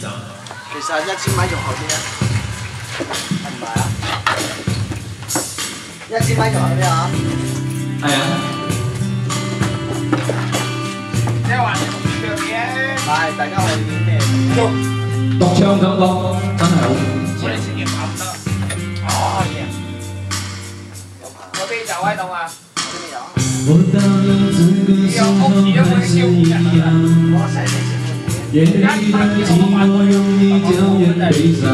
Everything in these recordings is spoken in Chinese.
其實一千米仲好啲啊，係唔係啊？一千米仲好啲啊？係啊。即係話你唔唱嘢。係，大家可以點咩？獨唱感覺真係好我哋食嘢咁得。哦耶！個啤酒喺度啊！我到了这个时候还是一样，夜里的寂寞用你娇艳悲伤，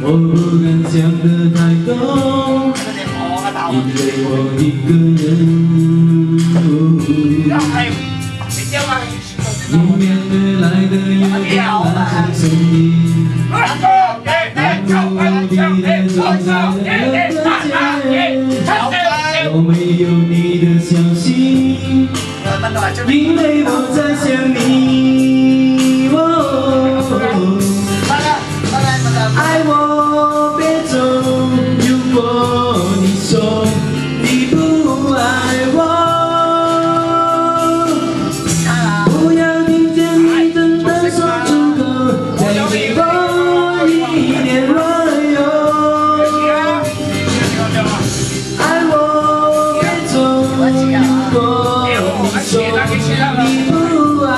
我不敢想得太多，因为我一个人。迎面而来的月光拉长身影，漫无地的走在了个街，有没有你的消息？因为再给我一点温柔。爱我别走，如果你说你不爱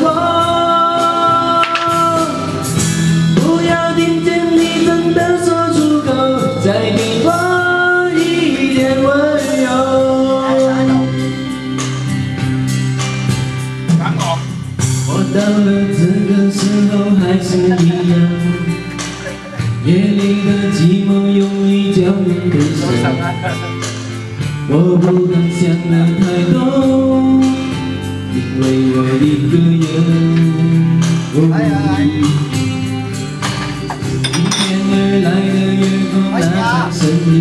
我。不要听见你真的说出口，再给我一点温柔。我到了用你娇艳悲伤，我不敢想的太多，因为我一个人。迎面而来的月光拉长身影，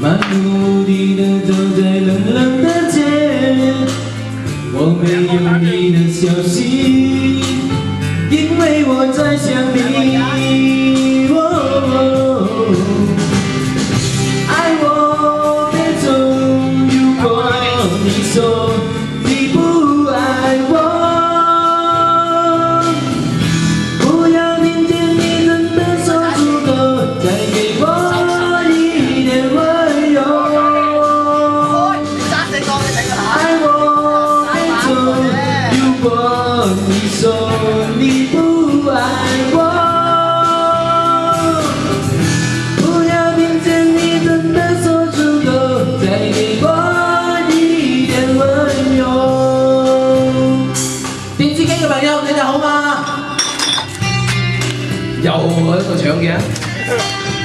漫无目的的走在冷冷的街。我你说你不爱我，不要听见你真的说出口，再给我一点温柔。爱我别走，如果又喺度搶嘅。